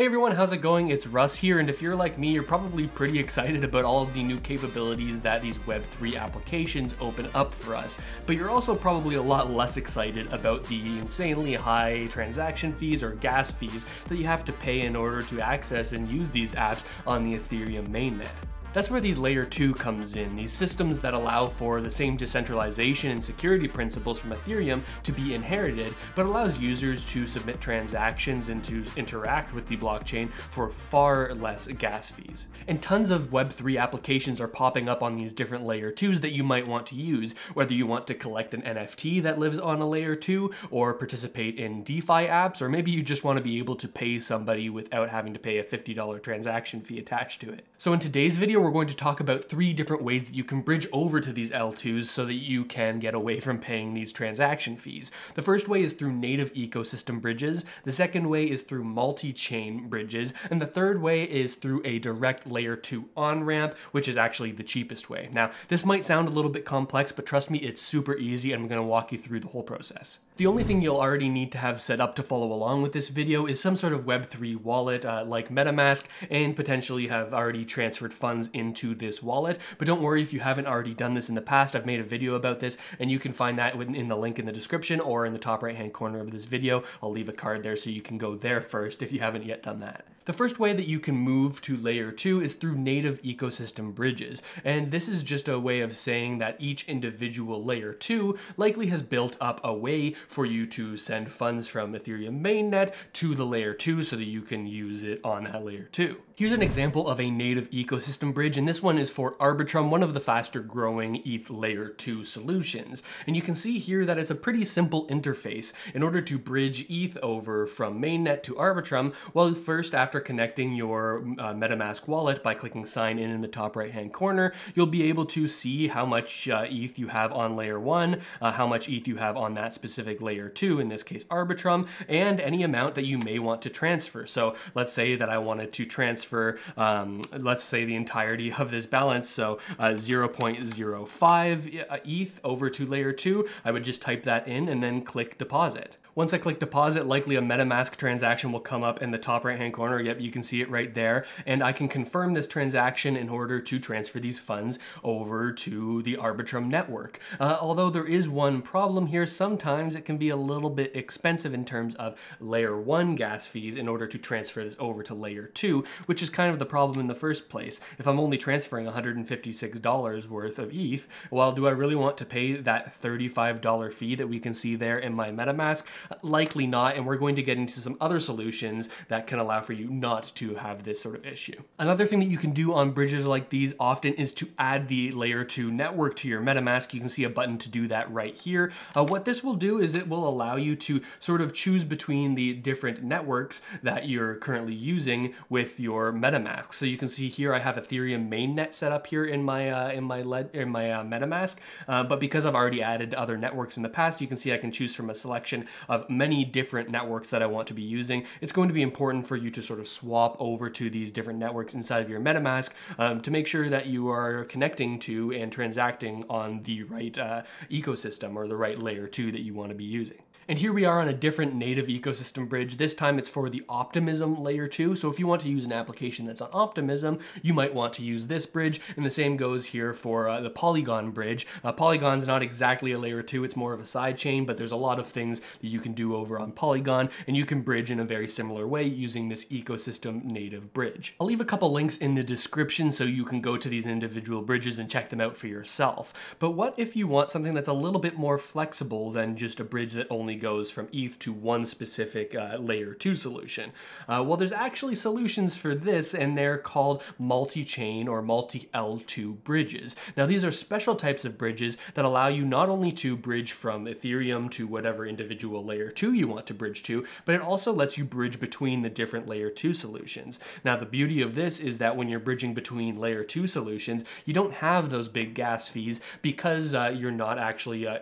Hey everyone, how's it going? It's Russ here, and if you're like me, you're probably pretty excited about all of the new capabilities that these Web3 applications open up for us, but you're also probably a lot less excited about the insanely high transaction fees or gas fees that you have to pay in order to access and use these apps on the Ethereum mainnet. That's where these layer 2 comes in, these systems that allow for the same decentralization and security principles from Ethereum to be inherited, but allows users to submit transactions and to interact with the blockchain for far less gas fees. And tons of Web3 applications are popping up on these different layer 2s that you might want to use, whether you want to collect an NFT that lives on a layer 2, or participate in DeFi apps, or maybe you just want to be able to pay somebody without having to pay a $50 transaction fee attached to it. So in today's video, we're going to talk about three different ways that you can bridge over to these L2s so that you can get away from paying these transaction fees. The first way is through native ecosystem bridges, the second way is through multi-chain bridges, and the third way is through a direct layer 2 on-ramp, which is actually the cheapest way. Now, this might sound a little bit complex, but trust me, it's super easy and I'm gonna walk you through the whole process. The only thing you'll already need to have set up to follow along with this video is some sort of Web3 wallet uh, like MetaMask and potentially have already transferred funds into this wallet. But don't worry if you haven't already done this in the past. I've made a video about this and you can find that in the link in the description or in the top right hand corner of this video. I'll leave a card there so you can go there first if you haven't yet done that. The first way that you can move to layer 2 is through native ecosystem bridges, and this is just a way of saying that each individual layer 2 likely has built up a way for you to send funds from Ethereum mainnet to the layer 2 so that you can use it on that layer 2. Here's an example of a native ecosystem bridge, and this one is for Arbitrum, one of the faster growing ETH layer 2 solutions. And you can see here that it's a pretty simple interface in order to bridge ETH over from mainnet to Arbitrum, well first after connecting your uh, MetaMask wallet by clicking sign in in the top right hand corner, you'll be able to see how much uh, ETH you have on layer one, uh, how much ETH you have on that specific layer two, in this case Arbitrum, and any amount that you may want to transfer. So let's say that I wanted to transfer, um, let's say the entirety of this balance, so uh, 0.05 uh, ETH over to layer two, I would just type that in and then click deposit. Once I click deposit, likely a MetaMask transaction will come up in the top right hand corner. Yep, you can see it right there. And I can confirm this transaction in order to transfer these funds over to the Arbitrum network. Uh, although there is one problem here, sometimes it can be a little bit expensive in terms of layer one gas fees in order to transfer this over to layer two, which is kind of the problem in the first place. If I'm only transferring $156 worth of ETH, well, do I really want to pay that $35 fee that we can see there in my MetaMask? Likely not, and we're going to get into some other solutions that can allow for you not to have this sort of issue. Another thing that you can do on bridges like these often is to add the layer 2 network to your MetaMask. You can see a button to do that right here. Uh, what this will do is it will allow you to sort of choose between the different networks that you're currently using with your MetaMask. So you can see here I have Ethereum mainnet set up here in my uh, in my LED, in my uh, MetaMask, uh, but because I've already added other networks in the past, you can see I can choose from a selection of many different networks that I want to be using. It's going to be important for you to sort of swap over to these different networks inside of your MetaMask um, to make sure that you are connecting to and transacting on the right uh, ecosystem or the right layer 2 that you want to be using. And here we are on a different native ecosystem bridge. This time it's for the Optimism layer 2. So if you want to use an application that's on Optimism, you might want to use this bridge. And the same goes here for uh, the Polygon bridge. Uh, Polygon's not exactly a layer 2, it's more of a side chain, but there's a lot of things that you can do over on Polygon, and you can bridge in a very similar way using this ecosystem native bridge. I'll leave a couple links in the description so you can go to these individual bridges and check them out for yourself. But what if you want something that's a little bit more flexible than just a bridge that only goes from ETH to one specific uh, layer 2 solution. Uh, well, there's actually solutions for this, and they're called multi-chain or multi-L2 bridges. Now, these are special types of bridges that allow you not only to bridge from Ethereum to whatever individual layer 2 you want to bridge to, but it also lets you bridge between the different layer 2 solutions. Now, the beauty of this is that when you're bridging between layer 2 solutions, you don't have those big gas fees because uh, you're not actually uh,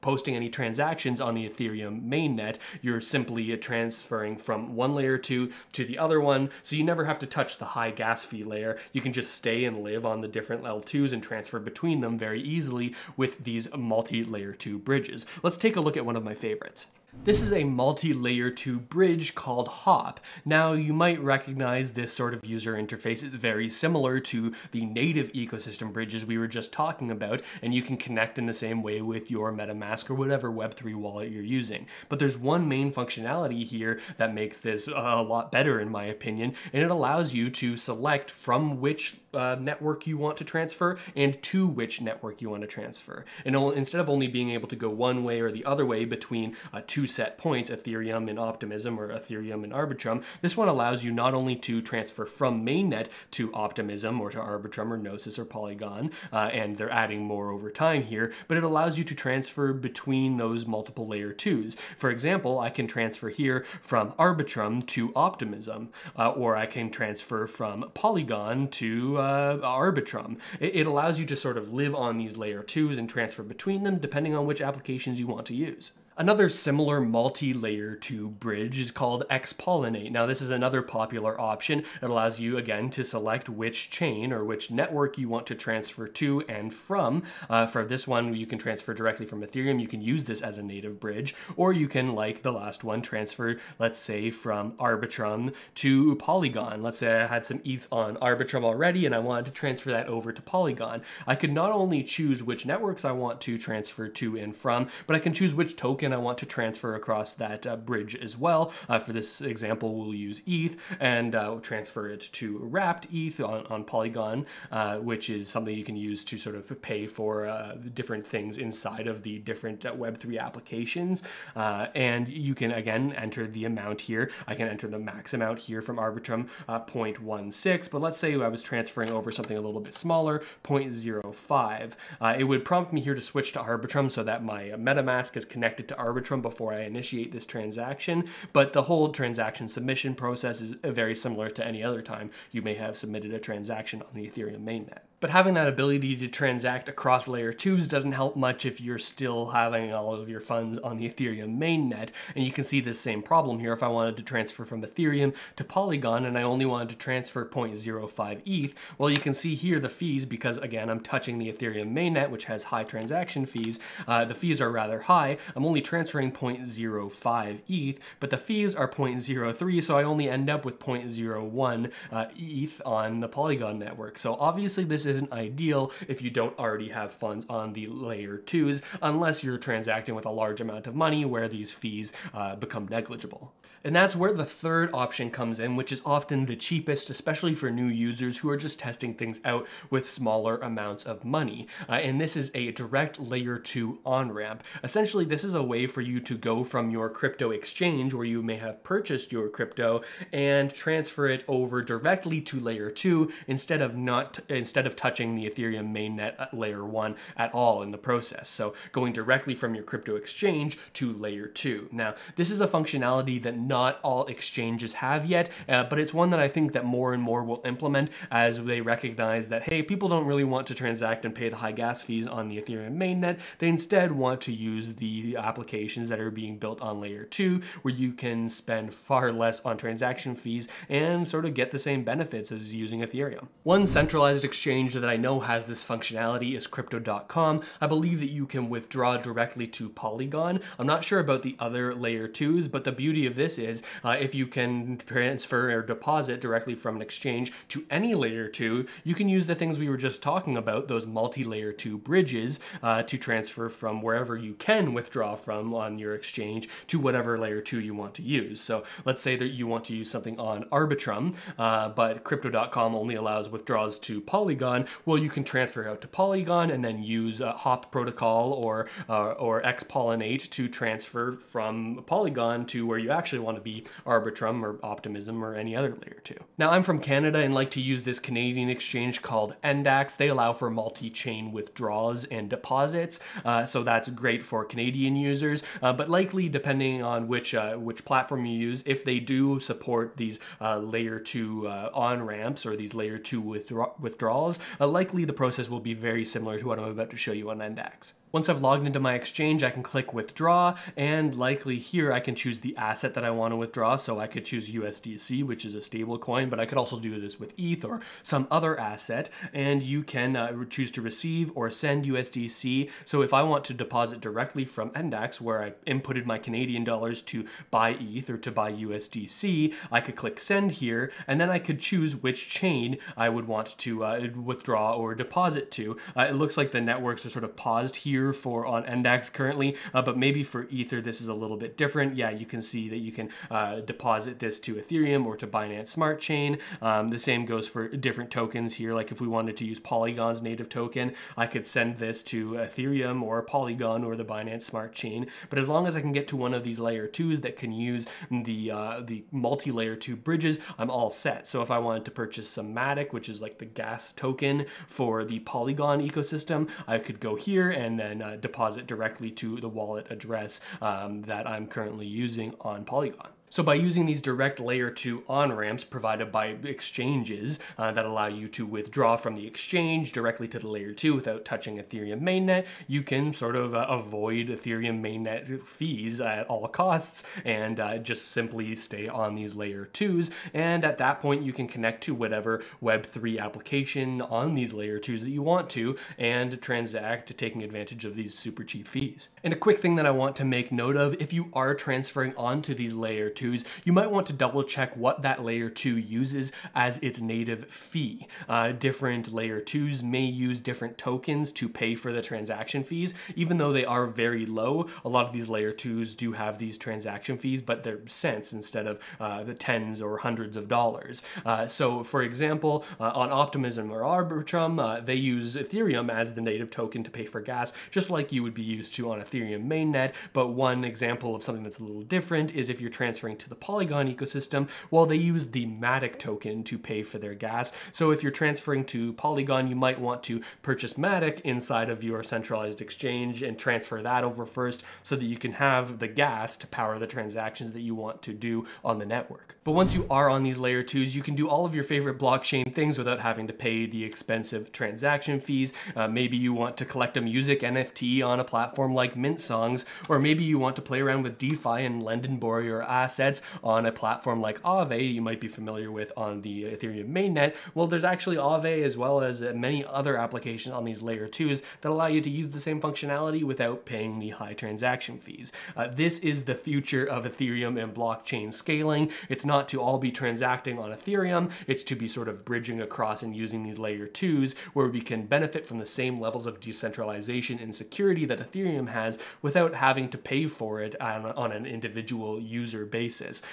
posting any transactions on the Ethereum mainnet, you're simply transferring from one layer 2 to the other one, so you never have to touch the high gas fee layer. You can just stay and live on the different L2s and transfer between them very easily with these multi-layer 2 bridges. Let's take a look at one of my favorites. This is a multi-layer 2 bridge called Hop. Now you might recognize this sort of user interface. It's very similar to the native ecosystem bridges we were just talking about, and you can connect in the same way with your MetaMask or whatever Web3 wallet you're using. But there's one main functionality here that makes this a lot better in my opinion, and it allows you to select from which uh, network you want to transfer and to which network you want to transfer. And instead of only being able to go one way or the other way between uh, two set points, Ethereum and Optimism or Ethereum and Arbitrum, this one allows you not only to transfer from mainnet to Optimism or to Arbitrum or Gnosis or Polygon, uh, and they're adding more over time here, but it allows you to transfer between those multiple layer twos. For example, I can transfer here from Arbitrum to Optimism, uh, or I can transfer from Polygon to uh, Arbitrum. It, it allows you to sort of live on these layer twos and transfer between them depending on which applications you want to use. Another similar multi-layer 2 bridge is called Xpollinate. Now this is another popular option. It allows you again to select which chain or which network you want to transfer to and from. Uh, for this one you can transfer directly from Ethereum. You can use this as a native bridge or you can like the last one transfer let's say from Arbitrum to Polygon. Let's say I had some ETH on Arbitrum already and I wanted to transfer that over to Polygon. I could not only choose which networks I want to transfer to and from but I can choose which token token I want to transfer across that uh, bridge as well. Uh, for this example, we'll use ETH and uh, transfer it to wrapped ETH on, on Polygon, uh, which is something you can use to sort of pay for uh, different things inside of the different Web3 applications. and you can, again, enter the amount here. I can enter the max amount here from Arbitrum 0.16, but let's say I was transferring over something a little bit smaller, 0.05. it would prompt me here to switch to Arbitrum so that my MetaMask is connected to Arbitrum before I initiate this transaction, but the whole transaction submission process is very similar to any other time you may have submitted a transaction on the Ethereum mainnet. But having that ability to transact across layer 2s doesn't help much if you're still having all of your funds on the Ethereum mainnet. And you can see this same problem here if I wanted to transfer from Ethereum to Polygon and I only wanted to transfer 0.05 ETH. Well, you can see here the fees because again, I'm touching the Ethereum mainnet, which has high transaction fees. Uh, the fees are rather high. I'm only transferring 0.05 ETH, but the fees are 0.03, so I only end up with 0.01 uh, ETH on the Polygon network. So obviously this isn't ideal if you don't already have funds on the layer twos, unless you're transacting with a large amount of money where these fees uh, become negligible. And that's where the third option comes in, which is often the cheapest, especially for new users who are just testing things out with smaller amounts of money. Uh, and this is a direct layer 2 on-ramp. Essentially, this is a way for you to go from your crypto exchange where you may have purchased your crypto and transfer it over directly to layer 2 instead of not instead of touching the Ethereum mainnet layer 1 at all in the process. So going directly from your crypto exchange to layer 2. Now, this is a functionality that not all exchanges have yet, uh, but it's one that I think that more and more will implement as they recognize that, hey, people don't really want to transact and pay the high gas fees on the Ethereum mainnet. They instead want to use the applications that are being built on layer 2, where you can spend far less on transaction fees and sort of get the same benefits as using Ethereum. One centralized exchange that I know has this functionality is Crypto.com. I believe that you can withdraw directly to Polygon. I'm not sure about the other layer 2s, but the beauty of this is uh, if you can transfer or deposit directly from an exchange to any layer 2, you can use the things we were just talking about, those multi-layer 2 bridges, uh, to transfer from wherever you can withdraw from on your exchange to whatever layer 2 you want to use. So let's say that you want to use something on Arbitrum, uh, but Crypto.com only allows withdrawals to Polygon. Well, you can transfer out to Polygon and then use a Hop protocol or, uh, or Xpollinate to transfer from Polygon to where you actually want want to be Arbitrum or Optimism or any other layer 2. Now I'm from Canada and like to use this Canadian exchange called NDAX. They allow for multi-chain withdrawals and deposits, uh, so that's great for Canadian users, uh, but likely depending on which, uh, which platform you use, if they do support these uh, layer 2 uh, on-ramps or these layer 2 withdraw withdrawals, uh, likely the process will be very similar to what I'm about to show you on NDAX. Once I've logged into my exchange, I can click withdraw and likely here I can choose the asset that I want to withdraw. So I could choose USDC, which is a stable coin, but I could also do this with ETH or some other asset. And you can uh, choose to receive or send USDC. So if I want to deposit directly from NDAX, where I inputted my Canadian dollars to buy ETH or to buy USDC, I could click send here, and then I could choose which chain I would want to uh, withdraw or deposit to. Uh, it looks like the networks are sort of paused here here for on NDAX currently, uh, but maybe for Ether this is a little bit different. Yeah, you can see that you can uh, deposit this to Ethereum or to Binance Smart Chain. Um, the same goes for different tokens here. Like if we wanted to use Polygon's native token, I could send this to Ethereum or Polygon or the Binance Smart Chain. But as long as I can get to one of these layer twos that can use the uh, the multi-layer two bridges, I'm all set. So if I wanted to purchase some Matic, which is like the gas token for the Polygon ecosystem, I could go here and then then uh, deposit directly to the wallet address um, that I'm currently using on Polygon. So by using these direct layer 2 on-ramps provided by exchanges uh, that allow you to withdraw from the exchange directly to the layer 2 without touching Ethereum mainnet, you can sort of uh, avoid Ethereum mainnet fees at all costs and uh, just simply stay on these layer 2s. And at that point, you can connect to whatever Web3 application on these layer 2s that you want to and transact to taking advantage of these super cheap fees. And a quick thing that I want to make note of, if you are transferring onto these layer 2 2s, you might want to double check what that layer 2 uses as its native fee. Uh, different layer 2s may use different tokens to pay for the transaction fees, even though they are very low. A lot of these layer 2s do have these transaction fees, but they're cents instead of uh, the tens or hundreds of dollars. Uh, so for example, uh, on Optimism or Arbitrum, uh, they use Ethereum as the native token to pay for gas, just like you would be used to on Ethereum mainnet. But one example of something that's a little different is if you're transferring transferring to the Polygon ecosystem, while they use the Matic token to pay for their gas. So if you're transferring to Polygon, you might want to purchase Matic inside of your centralized exchange and transfer that over first so that you can have the gas to power the transactions that you want to do on the network. But once you are on these layer twos, you can do all of your favorite blockchain things without having to pay the expensive transaction fees. Uh, maybe you want to collect a music NFT on a platform like Mint Songs, or maybe you want to play around with DeFi and lend and borrow your assets assets on a platform like Aave you might be familiar with on the Ethereum mainnet, well, there's actually Aave as well as many other applications on these layer twos that allow you to use the same functionality without paying the high transaction fees. Uh, this is the future of Ethereum and blockchain scaling. It's not to all be transacting on Ethereum, it's to be sort of bridging across and using these layer twos where we can benefit from the same levels of decentralization and security that Ethereum has without having to pay for it on, on an individual user basis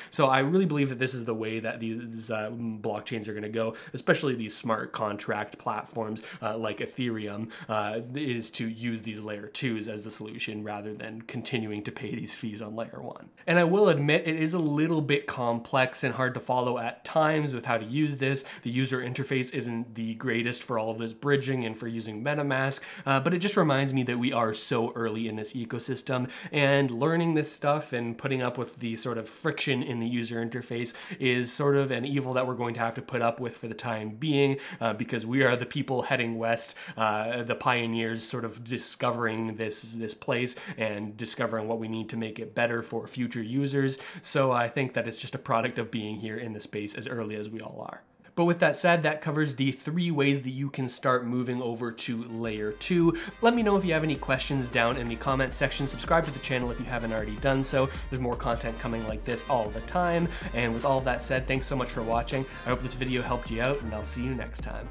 So I really believe that this is the way that these uh, blockchains are going to go, especially these smart contract platforms uh, like Ethereum, uh, is to use these layer twos as the solution rather than continuing to pay these fees on layer one. And I will admit it is a little bit complex and hard to follow at times with how to use this. The user interface isn't the greatest for all of this bridging and for using MetaMask, uh, but it just reminds me that we are so early in this ecosystem and learning this stuff and putting up with the sort of friction in the user interface is sort of an evil that we're going to have to put up with for the time being uh, because we are the people heading west, uh, the pioneers sort of discovering this, this place and discovering what we need to make it better for future users. So I think that it's just a product of being here in the space as early as we all are. But with that said, that covers the three ways that you can start moving over to layer two. Let me know if you have any questions down in the comment section. Subscribe to the channel if you haven't already done so. There's more content coming like this all the time. And with all that said, thanks so much for watching. I hope this video helped you out and I'll see you next time.